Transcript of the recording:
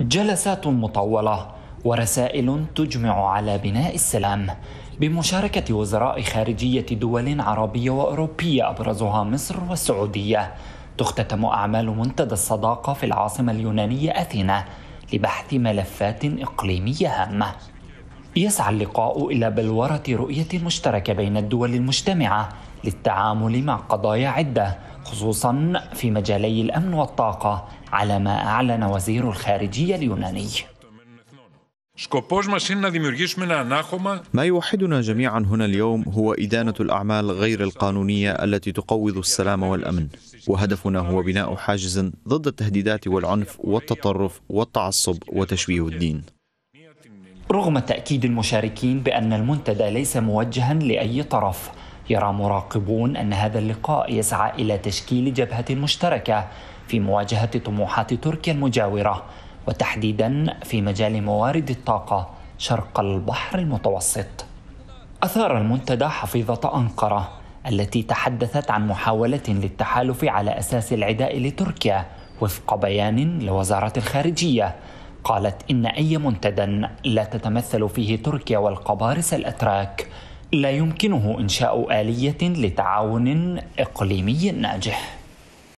جلسات مطولة ورسائل تجمع على بناء السلام بمشاركة وزراء خارجية دول عربية وأوروبية أبرزها مصر والسعودية. تختتم أعمال منتدى الصداقة في العاصمة اليونانية أثينا لبحث ملفات إقليمية هامة. يسعى اللقاء إلى بلورة رؤية مشتركة بين الدول المجتمعة للتعامل مع قضايا عدة خصوصا في مجالي الأمن والطاقة على ما أعلن وزير الخارجية اليوناني. ما يوحدنا جميعا هنا اليوم هو إدانة الأعمال غير القانونية التي تقوض السلام والأمن. وهدفنا هو بناء حاجز ضد التهديدات والعنف والتطرف والتعصب وتشويه الدين. رغم تأكيد المشاركين بأن المنتدى ليس موجها لأي طرف يرى مراقبون أن هذا اللقاء يسعى إلى تشكيل جبهة مشتركة في مواجهة طموحات تركيا المجاورة وتحديدا في مجال موارد الطاقة شرق البحر المتوسط. أثار المنتدى حفيظة أنقرة التي تحدثت عن محاولة للتحالف على أساس العداء لتركيا وفق بيان لوزارة الخارجية قالت إن أي منتدى لا تتمثل فيه تركيا والقبارص الأتراك لا يمكنه إنشاء آلية لتعاون إقليمي ناجح.